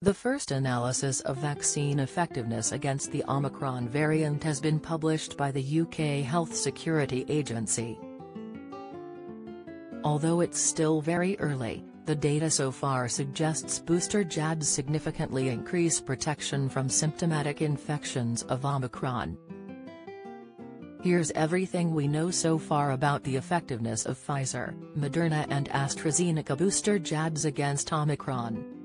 The first analysis of vaccine effectiveness against the Omicron variant has been published by the UK Health Security Agency. Although it's still very early, the data so far suggests booster jabs significantly increase protection from symptomatic infections of Omicron. Here's everything we know so far about the effectiveness of Pfizer, Moderna and AstraZeneca booster jabs against Omicron.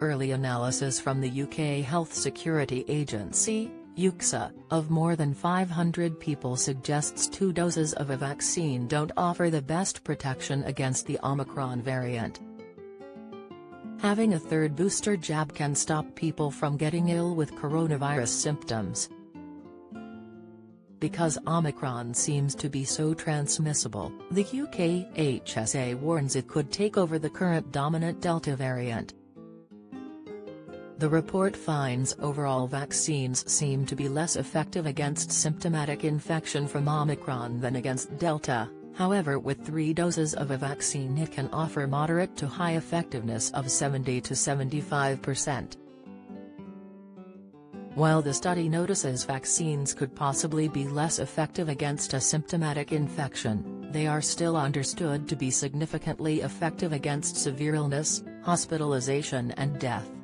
Early analysis from the UK Health Security Agency, UKSA, of more than 500 people suggests two doses of a vaccine don't offer the best protection against the Omicron variant. Having a third booster jab can stop people from getting ill with coronavirus symptoms. Because Omicron seems to be so transmissible, the UK HSA warns it could take over the current dominant Delta variant. The report finds overall vaccines seem to be less effective against symptomatic infection from Omicron than against Delta, however with three doses of a vaccine it can offer moderate to high effectiveness of 70 to 75%. While the study notices vaccines could possibly be less effective against a symptomatic infection, they are still understood to be significantly effective against severe illness, hospitalization and death.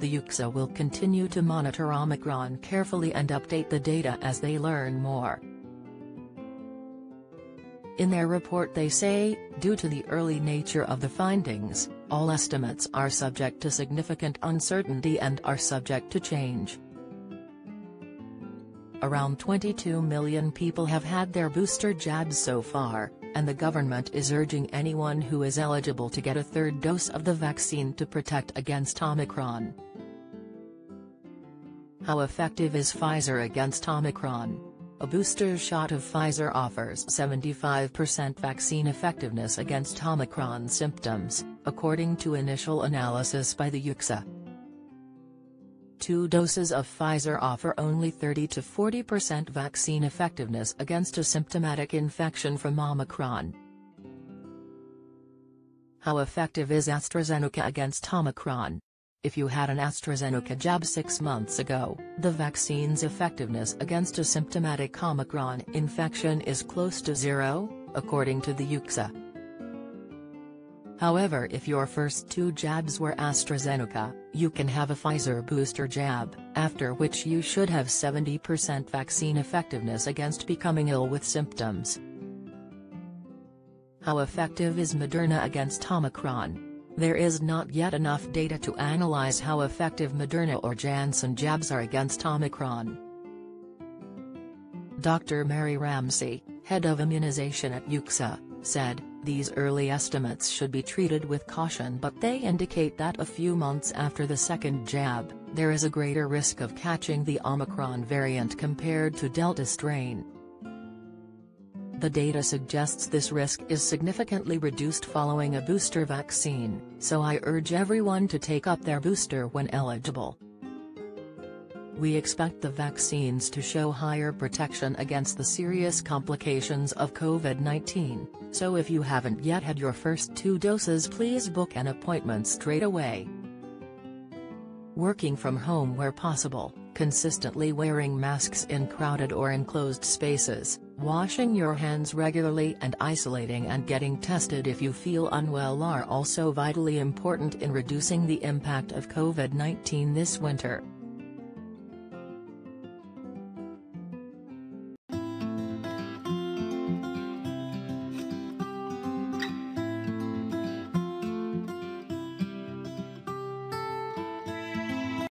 The UKSA will continue to monitor Omicron carefully and update the data as they learn more. In their report they say, due to the early nature of the findings, all estimates are subject to significant uncertainty and are subject to change. Around 22 million people have had their booster jabs so far, and the government is urging anyone who is eligible to get a third dose of the vaccine to protect against Omicron. How effective is Pfizer against Omicron? A booster shot of Pfizer offers 75% vaccine effectiveness against Omicron symptoms, according to initial analysis by the UKSA. Two doses of Pfizer offer only 30 to 40% vaccine effectiveness against a symptomatic infection from Omicron. How effective is AstraZeneca against Omicron? If you had an AstraZeneca jab six months ago, the vaccine's effectiveness against a symptomatic Omicron infection is close to zero, according to the UKSA. However if your first two jabs were AstraZeneca, you can have a Pfizer booster jab, after which you should have 70% vaccine effectiveness against becoming ill with symptoms. How effective is Moderna against Omicron? There is not yet enough data to analyze how effective Moderna or Janssen jabs are against Omicron. Dr. Mary Ramsay, head of immunization at UKSA, said, these early estimates should be treated with caution but they indicate that a few months after the second jab, there is a greater risk of catching the Omicron variant compared to Delta strain. The data suggests this risk is significantly reduced following a booster vaccine, so I urge everyone to take up their booster when eligible. We expect the vaccines to show higher protection against the serious complications of COVID-19, so if you haven't yet had your first two doses please book an appointment straight away. Working from home where possible, consistently wearing masks in crowded or enclosed spaces, Washing your hands regularly and isolating and getting tested if you feel unwell are also vitally important in reducing the impact of COVID-19 this winter.